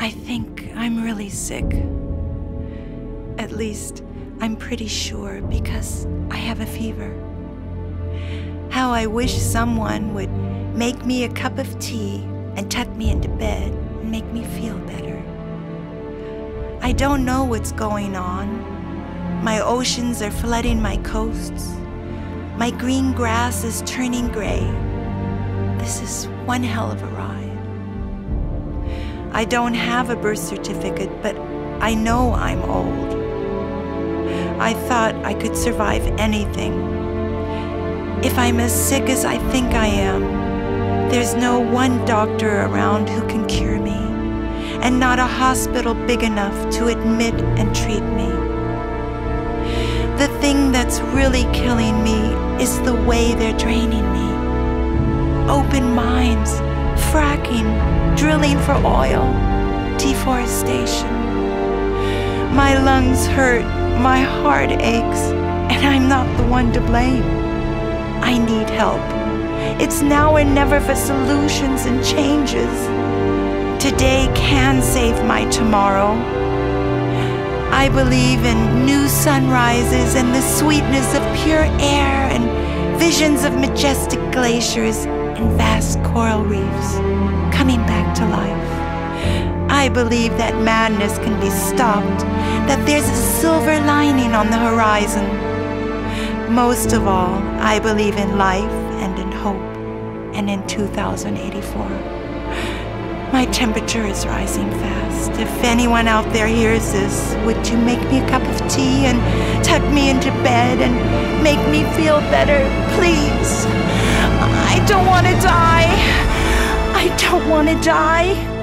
I'm really sick. At least, I'm pretty sure because I have a fever. How I wish someone would make me a cup of tea and tuck me into bed and make me feel better. I don't know what's going on. My oceans are flooding my coasts. My green grass is turning gray. This is one hell of a ride. I don't have a birth certificate, but I know I'm old. I thought I could survive anything. If I'm as sick as I think I am, there's no one doctor around who can cure me, and not a hospital big enough to admit and treat me. The thing that's really killing me is the way they're draining me. Open mines, fracking, drilling for oil, deforestation. My lungs hurt, my heart aches, and I'm not the one to blame. I need help. It's now or never for solutions and changes. Today can save my tomorrow. I believe in new sunrises and the sweetness of pure air and visions of majestic glaciers and vast coral reefs coming back to life. I believe that madness can be stopped, that there's a silver lining on the horizon. Most of all, I believe in life and in hope and in 2084. My temperature is rising fast. If anyone out there hears this, would you make me a cup of tea and tuck me into bed and make me feel better, please? I don't want to die. I don't want to die.